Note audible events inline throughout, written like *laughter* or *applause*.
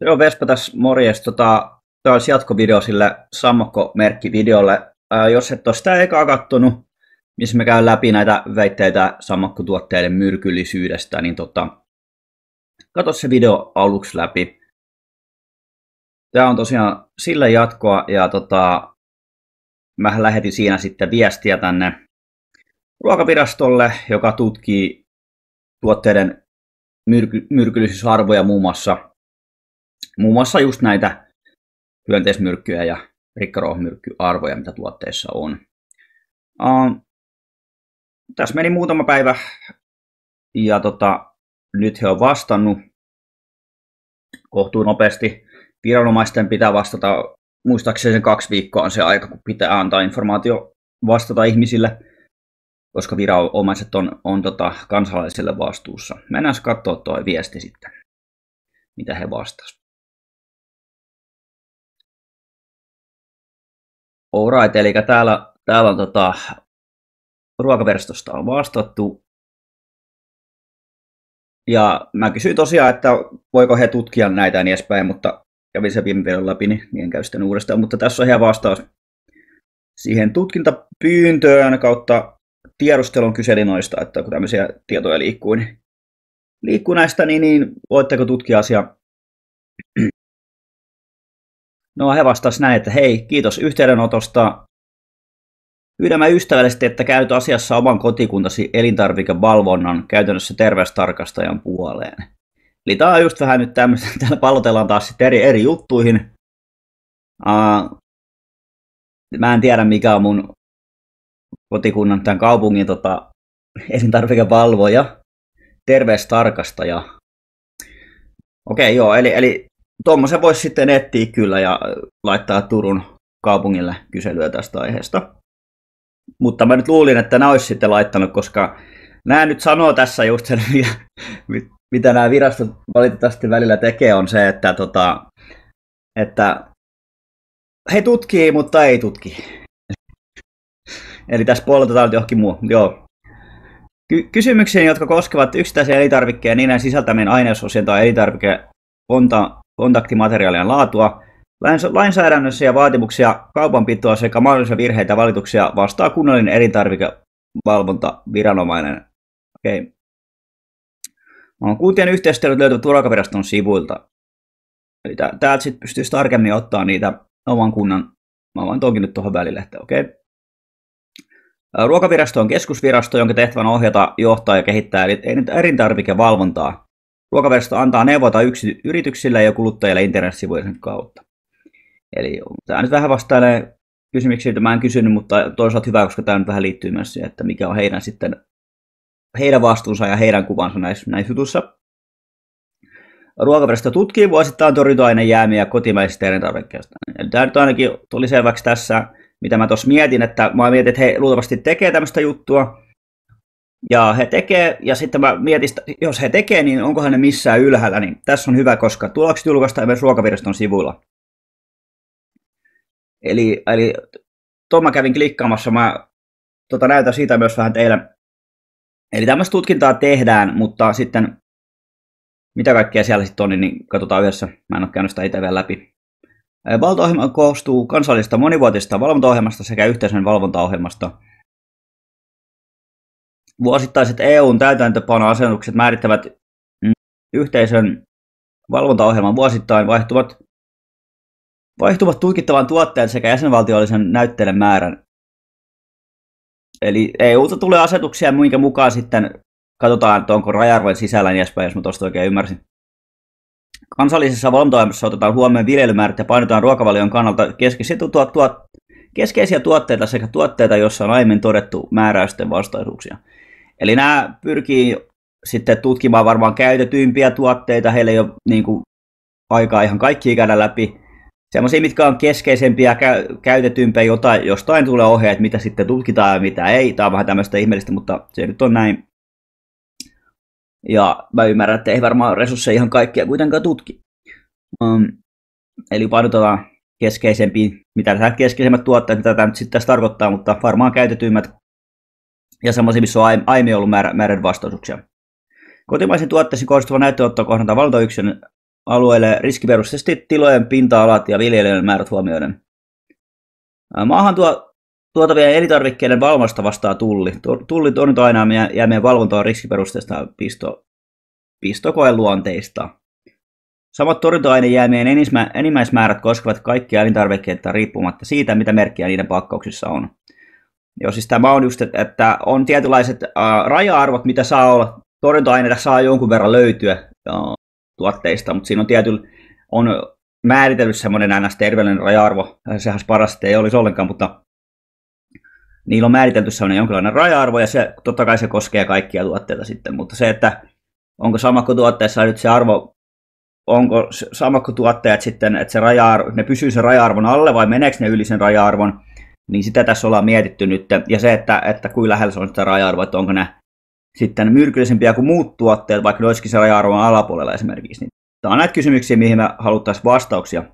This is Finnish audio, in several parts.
Joo, Vespa tässä morjes. Tota, Tämä olisi jatkovideo sille sammakko-merkkivideolle. Ää, jos et ole sitä ekaa kattonut, missä me käyn läpi näitä väitteitä sammakkotuotteiden myrkyllisyydestä, niin tota, katso se video aluksi läpi. Tämä on tosiaan sille jatkoa ja tota, mä lähetin siinä sitten viestiä tänne ruokavirastolle, joka tutkii tuotteiden myrky- myrkyllisyysarvoja muun muassa, muun muassa just näitä hyönteismyrkkyjä ja rikkaruohomyrkkyarvoja, mitä tuotteissa on. Uh, tässä meni muutama päivä ja tota, nyt he on vastannut kohtuun nopeasti. Viranomaisten pitää vastata, muistaakseni sen kaksi viikkoa on se aika, kun pitää antaa informaatio vastata ihmisille, koska viranomaiset on, on tota, kansalaisille vastuussa. Mennään katsoa tuo viesti sitten, mitä he vastasivat. Alright, eli täällä, täällä on tota, ruokaverstosta on vastattu. Ja mä kysyin tosiaan, että voiko he tutkia näitä ja niin edespäin, mutta kävin se viime läpi, niin en käy sitten uudestaan. Mutta tässä on ihan vastaus siihen tutkintapyyntöön kautta tiedustelun kyseli noista, että kun tämmöisiä tietoja liikkuu, niin liikkuu näistä, niin, niin voitteko tutkia asiaa? No he vastasivat näin, että hei, kiitos yhteydenotosta. Pyydämme ystävällisesti, että käyt asiassa oman kotikuntasi elintarvikevalvonnan käytännössä terveystarkastajan puoleen. Eli tämä on just vähän nyt tämmöistä, *laughs* täällä pallotellaan taas sitten eri, eri juttuihin. Uh, mä en tiedä mikä on mun kotikunnan, tämän kaupungin tota, elintarvikevalvoja, terveystarkastaja. Okei, joo, eli, eli tuommoisen voisi sitten etsiä kyllä ja laittaa Turun kaupungille kyselyä tästä aiheesta. Mutta mä nyt luulin, että nämä olisi sitten laittanut, koska nämä nyt sanoo tässä just sen, *laughs* mitä nämä virastot valitettavasti välillä tekee, on se, että, tota, että he tutkii, mutta ei tutki. Eli tässä puoletetaan johonkin muu. Joo. Ky- kysymyksiin, jotka koskevat yksittäisiä elintarvikkeja, niiden sisältämien ainesosien tai elintarvike kontaktimateriaalien laatua, lainsäädännössä ja vaatimuksia kaupanpitoa sekä mahdollisia virheitä ja valituksia vastaa kunnallinen elintarvikevalvontaviranomainen. Okei. Kuntien yhteistyöt löytyvät ruokaviraston sivuilta. Eli täältä sitten pystyisi tarkemmin ottaa niitä oman kunnan, mä vaan toki nyt tuohon välille, että okei. Ruokavirasto on keskusvirasto, jonka tehtävänä ohjata, johtaa ja kehittää elintarvikevalvontaa. Ruokavirasto antaa neuvota yksi yrityksille ja kuluttajille internetsivujen kautta. Eli tämä nyt vähän vastailee kysymyksiä, joita mä en kysynyt, mutta toisaalta hyvä, koska tämä nyt vähän liittyy myös siihen, että mikä on heidän sitten heidän vastuunsa ja heidän kuvansa näissä, näissä jutuissa. Ruokavirasto tutkii vuosittain torjunta-ainejäämiä kotimaisista elintarvikkeista. Eli tämä nyt ainakin tuli selväksi tässä, mitä mä tuossa mietin, että mä mietin, että he luultavasti tekee tämmöistä juttua, ja he tekee, ja sitten mä mietin, jos he tekee, niin onkohan ne missään ylhäällä, niin tässä on hyvä, koska tulokset julkaistaan myös ruokaviraston sivuilla. Eli, eli tuon mä kävin klikkaamassa, mä tota, näytän siitä myös vähän teille. Eli tämmöistä tutkintaa tehdään, mutta sitten mitä kaikkea siellä sitten on, niin katsotaan yhdessä. Mä en ole käynyt sitä itse vielä läpi. Valtaohjelma koostuu kansallisesta monivuotisesta valvontaohjelmasta sekä yhteisön valvontaohjelmasta – Vuosittaiset EUn täytäntöpanoasetukset määrittävät mm, yhteisön valvontaohjelman vuosittain vaihtuvat, vaihtuvat tulkittavan tuotteen sekä jäsenvaltiollisen näytteiden määrän. Eli EUlta tulee asetuksia, minkä mukaan sitten katsotaan, että onko rajarvojen sisällä niin edespäin, jos mä tuosta oikein ymmärsin. Kansallisessa valvontaohjelmassa otetaan huomioon viljelymäärät ja painotetaan ruokavalion kannalta keskeisiä, tuot, tuot, keskeisiä tuotteita sekä tuotteita, joissa on aiemmin todettu määräysten vastaisuuksia. Eli nämä pyrkii sitten tutkimaan varmaan käytetyimpiä tuotteita, heillä ei ole niin kuin, aikaa ihan kaikki käydä läpi. Semmoisia, mitkä on keskeisempiä, kä- käytetympiä, jotain, jostain tulee ohjeet, mitä sitten tutkitaan ja mitä ei. Tämä on vähän tämmöistä ihmeellistä, mutta se nyt on näin. Ja mä ymmärrän, että ei varmaan resursseja ihan kaikkia kuitenkaan tutki. Um, eli painotetaan keskeisempiä, mitä nämä keskeisemmät tuotteet, mitä tämä nyt sitten tässä tarkoittaa, mutta varmaan käytetyimmät ja semmoisia, missä on aiemmin ollut määrä, määrän vastaisuuksia. Kotimaisen tuotteisiin kohdistuva näyttöotto kohdataan valtayksilön alueelle riskiperusteisesti tilojen pinta-alat ja viljelijöiden määrät huomioiden. Maahan tuo, tuotavien elintarvikkeiden valvonnasta vastaa tulli. Tulli torjunta jäämien valvonta on riskiperusteista pisto, pistokoen luonteista. Samat torjunta-ainejäämien enimmäismäärät koskevat kaikkia elintarvikkeita riippumatta siitä, mitä merkkiä niiden pakkauksissa on. Joo, siis tämä on just, että on tietynlaiset äh, raja-arvot, mitä saa olla. Torjunta-aineita saa jonkun verran löytyä äh, tuotteista, mutta siinä on tietyllä, on määritellyt semmoinen ns. terveellinen raja-arvo. Sehän parasta ei olisi ollenkaan, mutta niillä on määritelty semmoinen jonkinlainen raja-arvo, ja se, totta kai se koskee kaikkia tuotteita sitten, mutta se, että onko tuotteessa nyt se arvo onko tuotteet sitten, että se raja ne pysyy sen raja-arvon alle vai meneekö ne yli sen raja-arvon, niin sitä tässä ollaan mietitty nyt. Ja se, että, että kuinka lähellä se on sitä raja-arvoa, että onko ne sitten myrkyllisempiä kuin muut tuotteet, vaikka ne olisikin se raja-arvon alapuolella esimerkiksi. Niin tämä on näitä kysymyksiä, mihin me haluttaisiin vastauksia.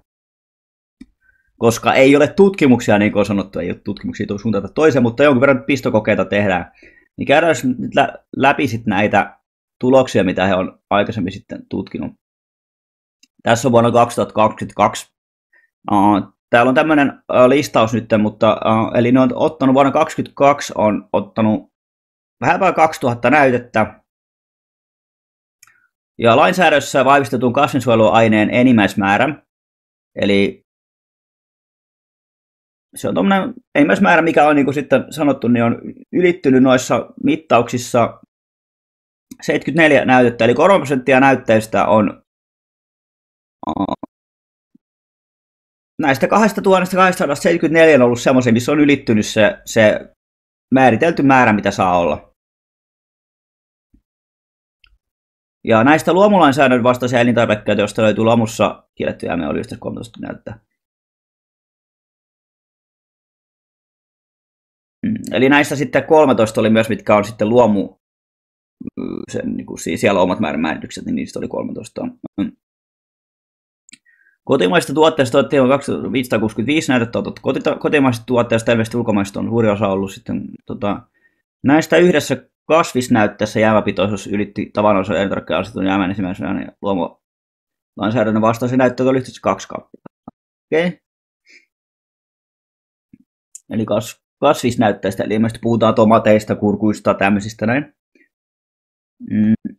Koska ei ole tutkimuksia, niin kuin on sanottu, ei ole tutkimuksia suuntaan toiseen, mutta jonkun verran pistokokeita tehdään. Niin käydään nyt läpi sitten näitä tuloksia, mitä he on aikaisemmin sitten tutkinut. Tässä on vuonna 2022. Täällä on tämmöinen listaus nyt, mutta eli ne on ottanut vuonna 2022 on ottanut vähän vain 2000 näytettä. Ja lainsäädössä vahvistetun kasvinsuojeluaineen enimmäismäärä, eli se on tuommoinen enimmäismäärä, mikä on niin kuin sitten sanottu, niin on ylittynyt noissa mittauksissa 74 näytettä, eli 3 prosenttia näytteistä on näistä 2274 on ollut semmoisia, missä on ylittynyt se, se määritelty määrä, mitä saa olla. Ja näistä luomulainsäädännön vastaisia elintarvikkeita, joista löytyy luomussa kiellettyjä, me oli just 13 näyttää. Mm, eli näistä sitten 13 oli myös, mitkä on sitten luomu, sen, niin kuin, siellä omat määritykset, niin niistä oli 13. Kotimaisista tuotteista otettiin 565 näytettä otettu kotimaisista tuotteista, ilmeisesti ulkomaista on suuri osa ollut sitten. Tota, näistä yhdessä kasvisnäytteessä jäämäpitoisuus ylitti tavanomaisen elintarvikkeen asetetun jäämän ensimmäisenä ja luomu lainsäädännön vastaisen näyttöön oli yhteensä kaksi kappaletta. Okei. Okay. Eli kas, kasvisnäytteistä, eli ilmeisesti puhutaan tomateista, kurkuista, tämmöisistä näin. Mm.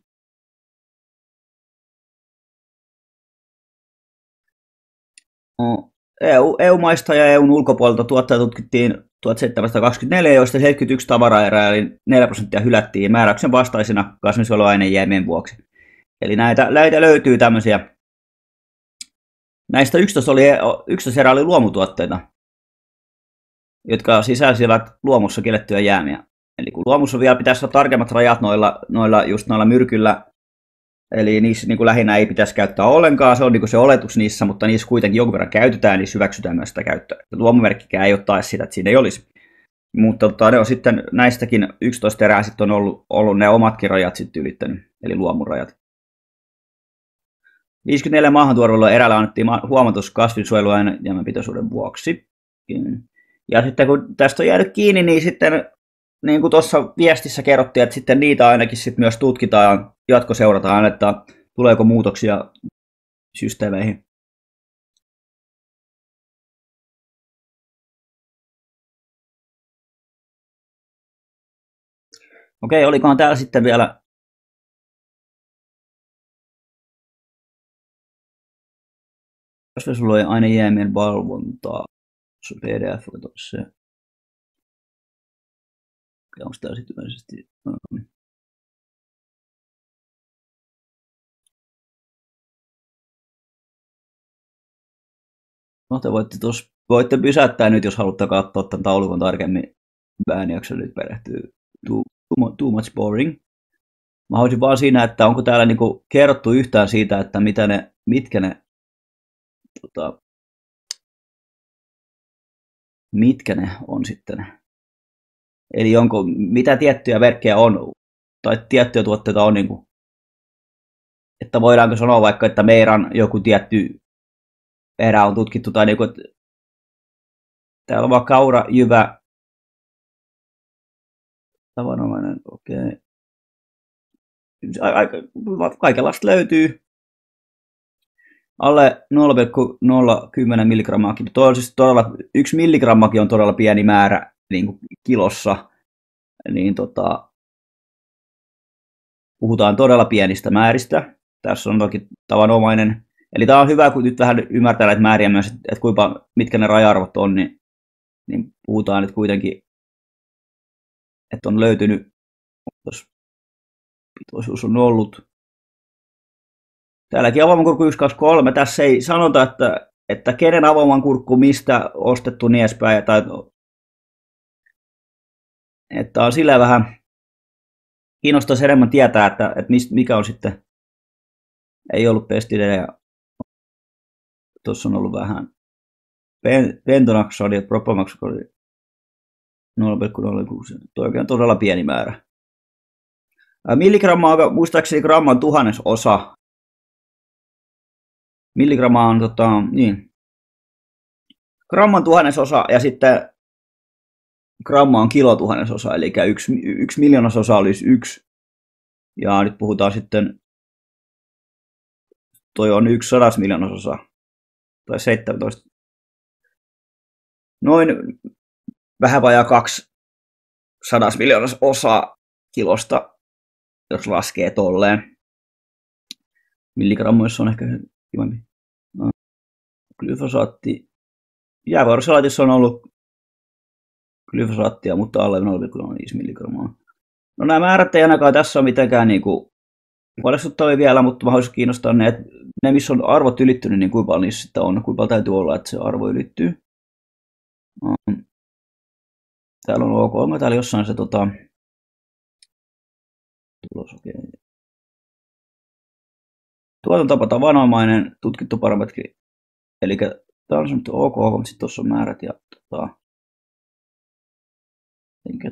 EU, EU-maista ja EUn ulkopuolelta tuotteita tutkittiin 1724, joista 71 tavaraerää eli 4 prosenttia hylättiin määräyksen vastaisina kasvinsuojeluainejäämien vuoksi. Eli näitä, näitä löytyy tämmöisiä. Näistä 11, oli, 11 erää oli luomutuotteita, jotka sisälsivät luomussa kiellettyjä jäämiä. Eli kun luomussa vielä pitäisi olla tarkemmat rajat noilla, noilla just noilla myrkyllä Eli niissä niin kuin lähinnä ei pitäisi käyttää ollenkaan, se on niin kuin se oletus niissä, mutta niissä kuitenkin jonkun verran käytetään, niin hyväksytään myös sitä käyttöä. Luomumerkkikään ei ole taas sitä, että siinä ei olisi. Mutta tota, ne on sitten näistäkin 11 erää sitten on ollut, ollut ne omatkin rajat sitten ylittänyt, eli luomurajat. 54 maahantuorulla erällä annettiin huomatus kasvinsuojeluaineen pitoisuuden vuoksi. Ja sitten kun tästä on jäänyt kiinni, niin sitten niin kuin tuossa viestissä kerrottiin, että sitten niitä ainakin sitten myös tutkitaan jatkoseurataan, että tuleeko muutoksia systeemeihin. Okei, olikohan täällä sitten vielä kasvisolujen ainejäämien valvontaa. PDF se. Onko tämä sitten yleisesti? No te voitte, tos, voitte pysäyttää nyt, jos haluatte katsoa tämän taulukon tarkemmin. Jaksa nyt perehtyä. Too, too, too much boring. Mä haluaisin vaan siinä, että onko täällä niinku kerrottu yhtään siitä, että mitä ne, mitkä ne, tota, mitkä ne on sitten. Eli onko, mitä tiettyjä verkkejä on, tai tiettyjä tuotteita on, niin kuin, että voidaanko sanoa vaikka, että meidän joku tietty erä on tutkittu, tai niin kuin, että täällä on vaan kaura, jyvä, tavanomainen, okei. Okay. Aika, kaikenlaista löytyy. alle 0,010 milligrammaakin. Siis todella, yksi milligrammakin on todella pieni määrä niin kuin kilossa, niin tota, puhutaan todella pienistä määristä. Tässä on toki tavanomainen. Eli tämä on hyvä, kun nyt vähän ymmärtää näitä määriä myös, että kuinka, mitkä ne raja-arvot on, niin, niin puhutaan nyt kuitenkin, että on löytynyt, jos pitoisuus on ollut Täälläkin avoimankurkku 1, 2, 3. Tässä ei sanota, että, että kenen avoimankurkku mistä ostettu niin edespäin. Tai, että on sillä vähän kiinnostaisi enemmän tietää, että, että mikä on sitten, ei ollut pestidejä. Tuossa on ollut vähän pentonaksodi ja propomaksodi 0,06. Tuo on todella pieni määrä. Milligramma on muistaakseni gramman tuhannes osa milligramma on tota, niin, gramman tuhannesosa ja sitten gramma on kilotuhannesosa, eli yksi, yksi miljoonasosa olisi yksi. Ja nyt puhutaan sitten, toi on yksi sadas miljoonasosa, tai 17. Noin vähän vajaa kaksi sadas miljoonasosa kilosta, jos laskee tolleen. Milligrammoissa on ehkä kivempi. No. Glyfosaatti. Jäävuorosalaatissa on ollut glyfosaattia, mutta alle 0,5 milligrammaa. No nämä määrät ei ainakaan tässä ole mitenkään niin kuin huolestuttavia vielä, mutta mä haluaisin kiinnostaa ne, että ne missä on arvot ylittynyt, niin kuinka paljon niissä on, kuinka paljon täytyy olla, että se arvo ylittyy. Um, täällä on OK, onko täällä jossain se tota, tulos. Okay. Tuotantotapa tavanomainen, tutkittu parametri. Eli tämä on sanottu OK, mutta sitten tuossa on määrät ja tota,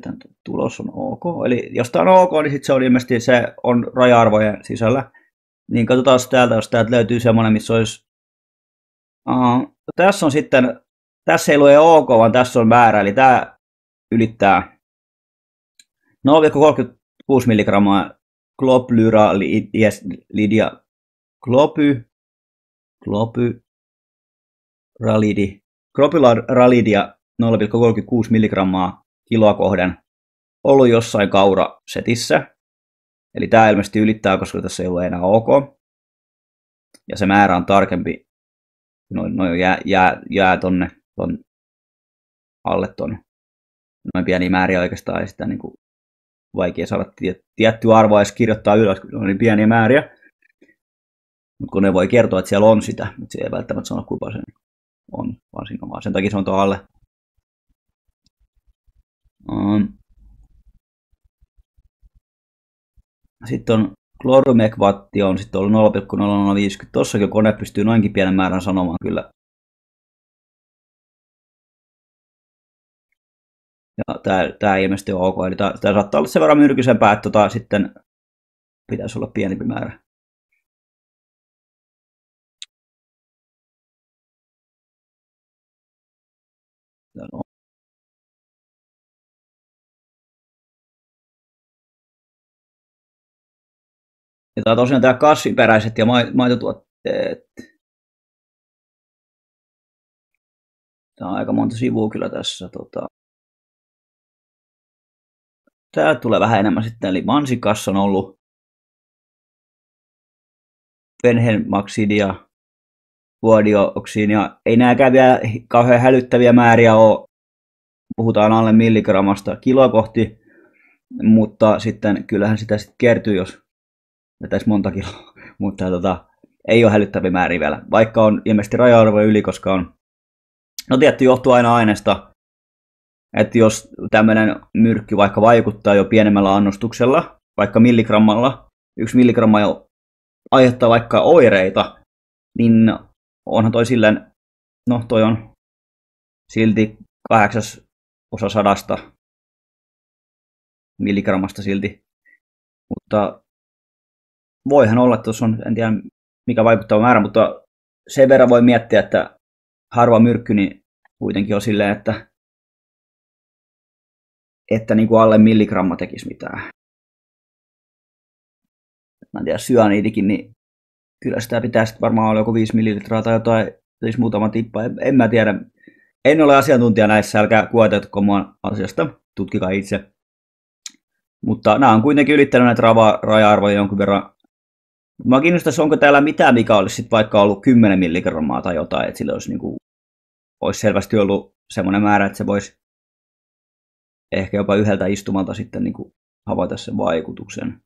tämän tulos on OK. Eli jos tämä on OK, niin sitten se on ilmeisesti se on raja-arvojen sisällä. Niin katsotaan täältä, jos täältä löytyy semmoinen, missä olisi... Uh, tässä on sitten, tässä ei lue OK, vaan tässä on määrä, eli tämä ylittää 0,36 milligrammaa globulyralidia Glopy, Glopy, Ralidi, Ralidia 0,36 mg kiloa kohden ollut jossain kaurasetissä. Eli tämä ilmeisesti ylittää, koska tässä ei ole enää ok. Ja se määrä on tarkempi. Noin, noin jää, jää, jää tonne ton alle ton. Noin pieni määriä oikeastaan ei sitä niin kuin vaikea saada tiettyä arvoa edes kirjoittaa ylös, kun on niin pieniä määriä. Mutta kun ne voi kertoa, että siellä on sitä, mutta se ei välttämättä sano, kuinka se on, siinä vaan sen takia se on tuo alle. Um, sitten on klorumekvatti on sitten ollut 0,0050. Tossakin kone pystyy noinkin pienen määrän sanomaan kyllä. Ja tämä, tämä ei ilmeisesti ole ok. Eli tämä, tämä saattaa olla sen verran myrkysempää, että tota, sitten pitäisi olla pienempi määrä. No. Tämä tosiaan tämä kasviperäiset ja maitotuotteet. Tämä on aika monta sivua kyllä tässä. Tota. Tämä tulee vähän enemmän sitten, eli mansikassa on ollut penhenmaksidia, vuodioksiinia. Ei nämäkään vielä kauhean hälyttäviä määriä ole. Puhutaan alle milligrammasta kiloa kohti, mutta sitten kyllähän sitä sitten kertyy, jos vetäisi monta kiloa. *laughs* mutta tota, ei ole hälyttäviä määriä vielä, vaikka on ilmeisesti raja-arvo yli, koska on, no tietty johtuu aina aineesta, että jos tämmöinen myrkky vaikka vaikuttaa jo pienemmällä annostuksella, vaikka milligrammalla, yksi milligramma jo aiheuttaa vaikka oireita, niin onhan toi silleen, no toi on silti kahdeksas osa sadasta milligrammasta silti. Mutta voihan olla, että on, en tiedä mikä vaikuttava määrä, mutta sen verran voi miettiä, että harva myrkky niin kuitenkin on silleen, että, että niin kuin alle milligramma tekisi mitään. Mä en tiedä, syaniidikin, niin kyllä sitä pitäisi varmaan olla joku 5 millilitraa tai jotain, siis muutama tippa, en, en mä tiedä. En ole asiantuntija näissä, älkää kuotetko mua asiasta, tutkikaa itse. Mutta nämä on kuitenkin ylittänyt näitä raja-arvoja jonkun verran. Mä kiinnostaisi, onko täällä mitään, mikä olisi sit vaikka ollut 10 milligrammaa tai jotain, että sillä olisi, niin kuin, olisi selvästi ollut semmoinen määrä, että se voisi ehkä jopa yhdeltä istumalta sitten niin kuin havaita sen vaikutuksen.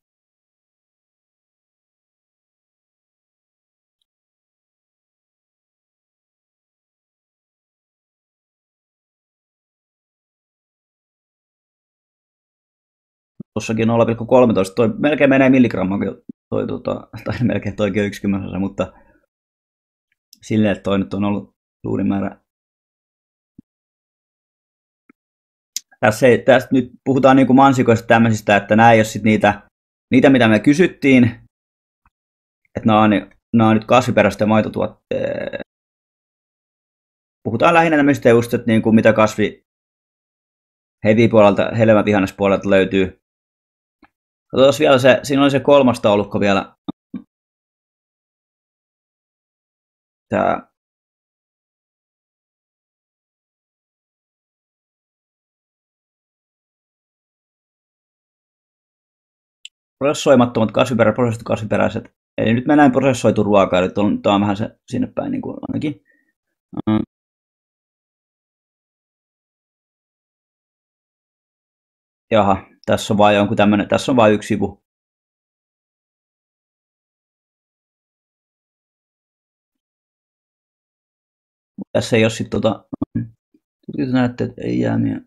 Tuossakin 0,13, toi melkein menee milligramman, toi, tota, *laughs* tai melkein toikin yksi kymmenesä, mutta silleen, että toi nyt on ollut suuri määrä. Tässä, ei, tässä nyt puhutaan niin kuin mansikoista tämmöisistä, että nämä ei ole sit niitä, niitä, mitä me kysyttiin, että nämä on, nämä on nyt kasviperäistä maitotuotteet. Puhutaan lähinnä tämmöistä just, että niin kuin mitä kasvi hevipuolelta, hedelmävihannespuolelta löytyy. Katsotaan vielä se, siinä oli se kolmas taulukko vielä. Tää. Prosessoimattomat kasviperä, prosessoitu kasviperäiset. Eli nyt mennään prosessoitu ruoka, eli tämä on vähän se sinne päin niin kuin ainakin. Jaha, tässä on vain jonkun tämmönen, tässä on vain yksi sivu. Tässä ei ole sitten tota, tutkittu näette, että ei jäämiä,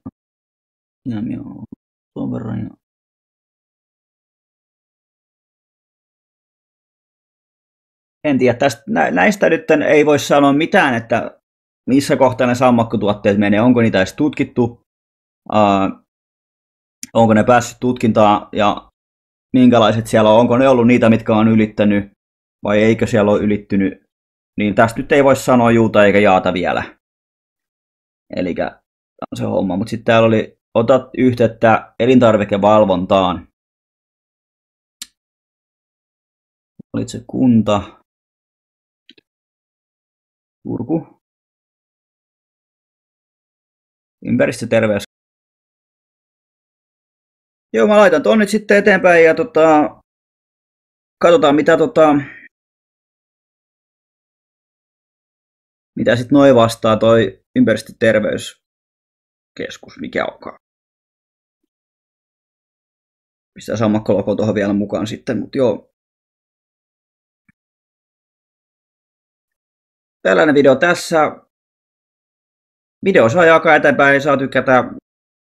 jäämiä on tuon verran. Ja... En tiedä, tästä, näistä nyt ei voi sanoa mitään, että missä kohtaa ne sammakkotuotteet menee, onko niitä edes tutkittu. Uh, onko ne päässyt tutkintaan ja minkälaiset siellä on, onko ne ollut niitä, mitkä on ylittänyt vai eikö siellä ole ylittynyt, niin tästä nyt ei voi sanoa juuta eikä jaata vielä. Eli on se homma, mutta sitten täällä oli, otat yhteyttä elintarvikevalvontaan. Olit se kunta, Turku, ympäristöterveys Joo, mä laitan ton nyt sitten eteenpäin ja tota, katsotaan mitä tota, mitä sitten noin vastaa toi ympäristöterveyskeskus, mikä onkaan. Pistää sammakkologo tuohon vielä mukaan sitten, mutta joo. Tällainen video tässä. Video saa jakaa eteenpäin, saa tykätä,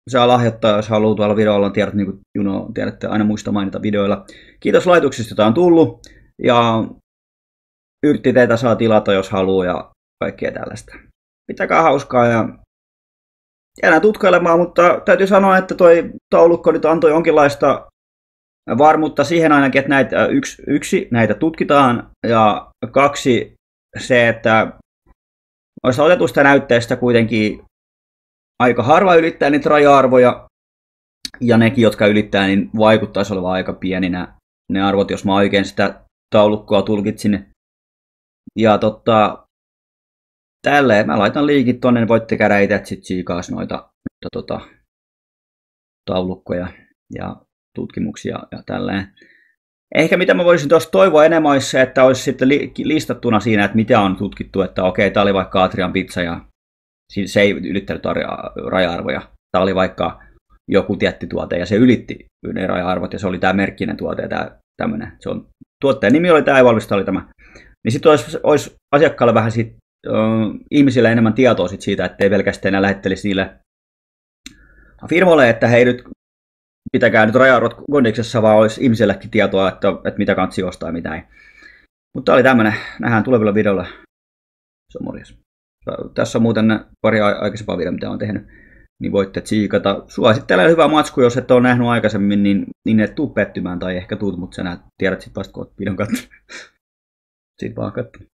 saa lahjoittaa, jos haluaa tuolla videolla on tiedot, niin kuin Juno tiedätte, aina muista mainita videoilla. Kiitos laitoksista, joita on tullut, ja yrttiteitä saa tilata, jos haluaa, ja kaikkea tällaista. Pitäkää hauskaa, ja jäädään tutkailemaan, mutta täytyy sanoa, että toi taulukko nyt antoi jonkinlaista varmuutta siihen ainakin, että näitä, yksi, yksi, näitä tutkitaan, ja kaksi, se, että noista otetusta näytteistä kuitenkin aika harva ylittää niitä raja-arvoja, ja nekin, jotka ylittää, niin vaikuttaisi olevan aika pieninä ne arvot, jos mä oikein sitä taulukkoa tulkitsin. Ja totta, tälleen mä laitan liikit tonne, niin voitte käydä itse sitten siikaas noita, noita tota, taulukkoja ja tutkimuksia ja tälleen. Ehkä mitä mä voisin tuossa toivoa enemmän olisi se, että olisi sitten listattuna siinä, että mitä on tutkittu, että okei, tämä oli vaikka Atrian pizza ja se ei ylittänyt raja-arvoja. Tämä oli vaikka joku tietty tuote ja se ylitti ne raja-arvot ja se oli tämä merkkinen tuote ja tämä tämmöinen. Se on, tuotteen nimi oli tämä ja valmista oli tämä. Niin sitten olisi, olisi asiakkaalle vähän sit, uh, ihmisille enemmän tietoa sit siitä, ettei pelkästään enää lähettelisi niille firmoille, että hei nyt pitäkää nyt raja-arvot kondiksessa, vaan olisi ihmisellekin tietoa, että, että mitä kansi ostaa ja mitä ei. Mutta tämä oli tämmöinen. Nähdään tulevilla videoilla. Se on morjes. Tässä on muuten pari aikaisempaa videoa, mitä olen tehnyt, niin voitte tsiikata. Suosittelen hyvä matsku, jos et ole nähnyt aikaisemmin, niin, niin et tuu pettymään tai ehkä tuut, mutta sä näet, tiedät sitten vasta, kun olet videon katsonut. *laughs* Sitten vaan katso.